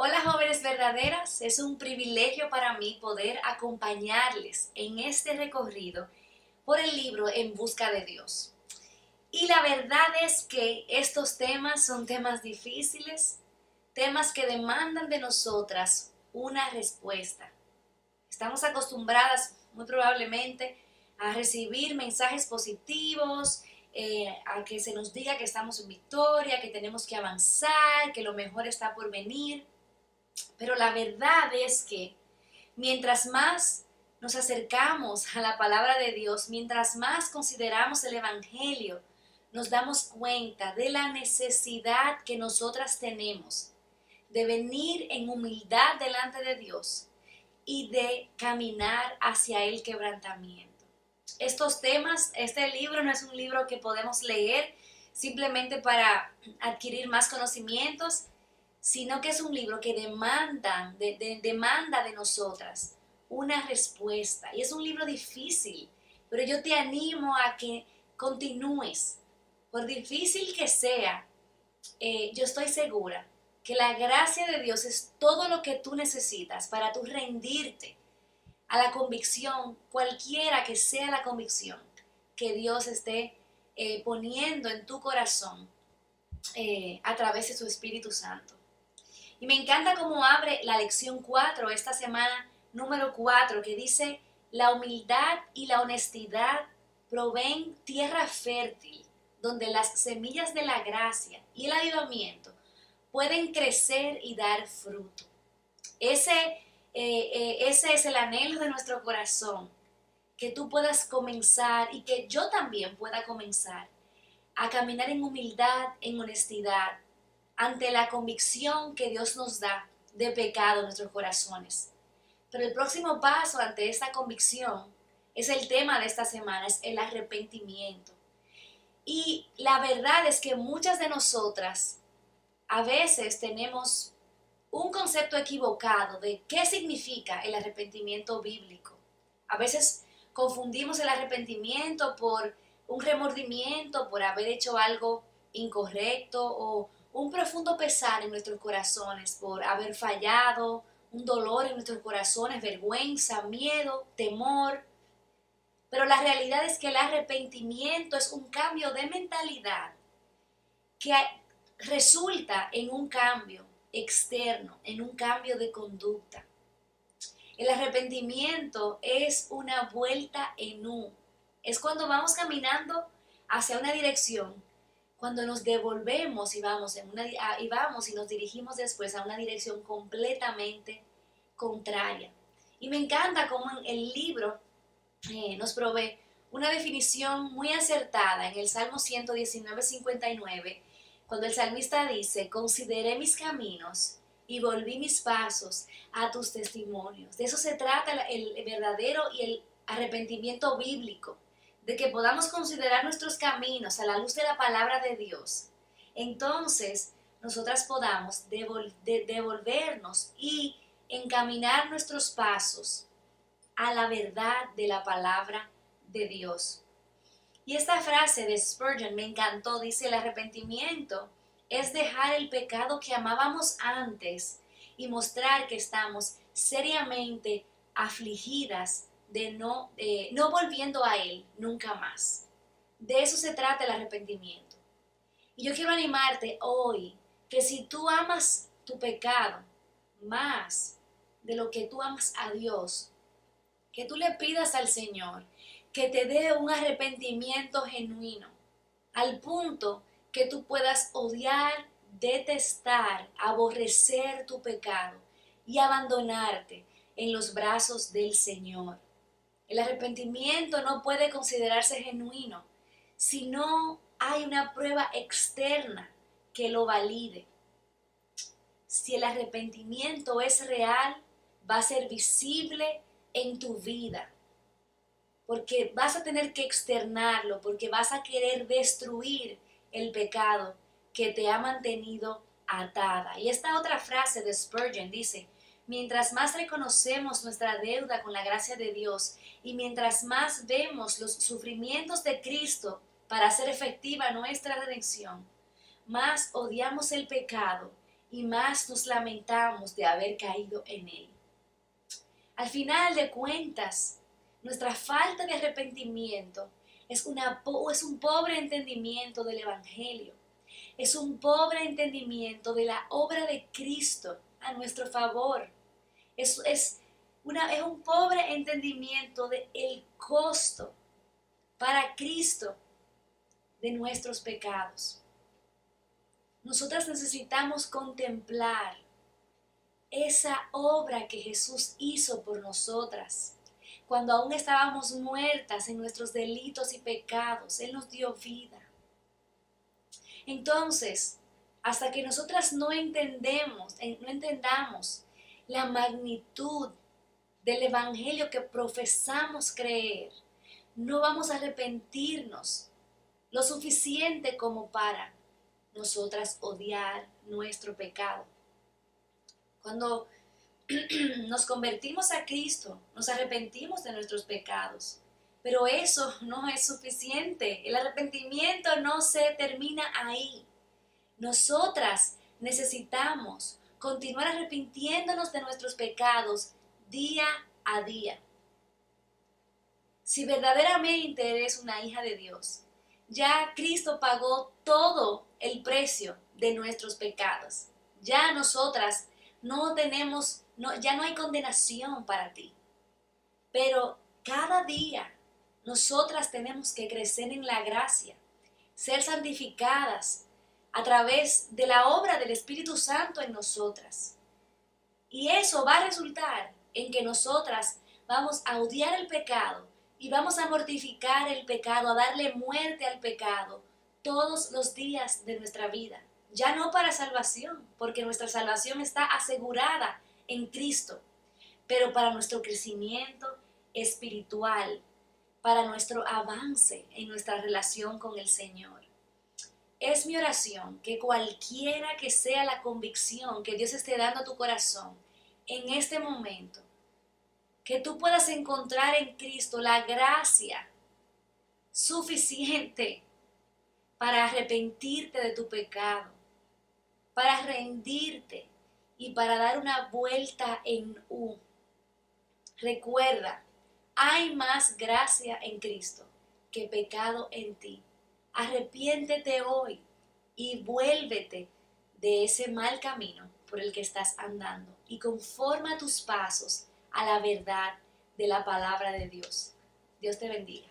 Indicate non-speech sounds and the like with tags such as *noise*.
Hola jóvenes verdaderas, es un privilegio para mí poder acompañarles en este recorrido por el libro En Busca de Dios. Y la verdad es que estos temas son temas difíciles, temas que demandan de nosotras una respuesta. Estamos acostumbradas muy probablemente a recibir mensajes positivos, eh, a que se nos diga que estamos en victoria, que tenemos que avanzar, que lo mejor está por venir. Pero la verdad es que mientras más nos acercamos a la palabra de Dios, mientras más consideramos el Evangelio, nos damos cuenta de la necesidad que nosotras tenemos de venir en humildad delante de Dios y de caminar hacia el quebrantamiento. Estos temas, este libro no es un libro que podemos leer simplemente para adquirir más conocimientos, sino que es un libro que demanda de, demanda de nosotras una respuesta. Y es un libro difícil, pero yo te animo a que continúes. Por difícil que sea, eh, yo estoy segura que la gracia de Dios es todo lo que tú necesitas para tú rendirte a la convicción, cualquiera que sea la convicción que Dios esté eh, poniendo en tu corazón eh, a través de su Espíritu Santo. Y me encanta cómo abre la lección 4, esta semana número 4, que dice, la humildad y la honestidad proveen tierra fértil, donde las semillas de la gracia y el avivamiento pueden crecer y dar fruto. Ese, eh, eh, ese es el anhelo de nuestro corazón, que tú puedas comenzar y que yo también pueda comenzar a caminar en humildad, en honestidad, ante la convicción que Dios nos da de pecado en nuestros corazones. Pero el próximo paso ante esta convicción es el tema de esta semana, es el arrepentimiento. Y la verdad es que muchas de nosotras a veces tenemos un concepto equivocado de qué significa el arrepentimiento bíblico. A veces confundimos el arrepentimiento por un remordimiento, por haber hecho algo incorrecto o un profundo pesar en nuestros corazones por haber fallado, un dolor en nuestros corazones, vergüenza, miedo, temor. Pero la realidad es que el arrepentimiento es un cambio de mentalidad que resulta en un cambio externo, en un cambio de conducta. El arrepentimiento es una vuelta en U. Es cuando vamos caminando hacia una dirección, cuando nos devolvemos y vamos, en una, y vamos y nos dirigimos después a una dirección completamente contraria. Y me encanta cómo el libro eh, nos provee una definición muy acertada en el Salmo 119, 59 cuando el salmista dice, consideré mis caminos y volví mis pasos a tus testimonios. De eso se trata el, verdadero y el arrepentimiento bíblico, de que podamos considerar nuestros caminos a la luz de la palabra de Dios. Entonces, nosotras podamos devolvernos y encaminar nuestros pasos a la verdad de la palabra de Dios. Y esta frase de Spurgeon me encantó, dice, el arrepentimiento es dejar el pecado que amábamos antes y mostrar que estamos seriamente afligidas de no, no volviendo a Él nunca más. De eso se trata el arrepentimiento. Y yo quiero animarte hoy que si tú amas tu pecado más de lo que tú amas a Dios, que tú le pidas al Señor que te dé un arrepentimiento genuino, al punto que tú puedas odiar, detestar, aborrecer tu pecado y abandonarte en los brazos del Señor. El arrepentimiento no puede considerarse genuino si no hay una prueba externa que lo valide. Si el arrepentimiento es real, va a ser visible en tu vida porque vas a tener que externarlo, porque vas a querer destruir el pecado que te ha mantenido atada. Y esta otra frase de Spurgeon dice, mientras más reconocemos nuestra deuda con la gracia de Dios y mientras más vemos los sufrimientos de Cristo para hacer efectiva nuestra redención, más odiamos el pecado y más nos lamentamos de haber caído en él. Al final de cuentas, nuestra falta de arrepentimiento es, una, es un pobre entendimiento del Evangelio, es un pobre entendimiento de la obra de Cristo a nuestro favor, es, es, una, es un pobre entendimiento del el costo para Cristo de nuestros pecados. Nosotras necesitamos contemplar esa obra que Jesús hizo por nosotras. Cuando aún estábamos muertas en nuestros delitos y pecados, Él nos dio vida. Entonces, hasta que nosotras no entendemos, no entendamos la magnitud del Evangelio que profesamos creer, no vamos a arrepentirnos lo suficiente como para nosotras odiar nuestro pecado. Cuando *clears throat* nos convertimos a Cristo, nos arrepentimos de nuestros pecados. Pero eso no es suficiente. El arrepentimiento no se termina ahí. Nosotras necesitamos continuar arrepintiéndonos de nuestros pecados día a día. Si verdaderamente eres una hija de Dios, ya Cristo pagó todo el precio de nuestros pecados. Ya nosotras no tenemos, ya no hay condenación para ti. Pero cada día nosotras tenemos que crecer en la gracia, ser santificadas a través de la obra del Espíritu Santo en nosotras. Y eso va a resultar en que nosotras vamos a odiar el pecado y vamos a mortificar el pecado, a darle muerte al pecado todos los días de nuestra vida. Ya no para salvación, porque nuestra salvación está asegurada en Cristo, pero para nuestro crecimiento espiritual, para nuestro avance en nuestra relación con el Señor. Es mi oración que cualquiera que sea la convicción que Dios esté dando a tu corazón en este momento, que tú puedas encontrar en Cristo la gracia suficiente para arrepentirte de tu pecado, para rendirte y para dar una vuelta en U. Recuerda, hay más gracia en Cristo que pecado en ti. Arrepiéntete hoy y vuélvete de ese mal camino por el que estás andando y conforma tus pasos a la verdad de la palabra de Dios. Dios te bendiga.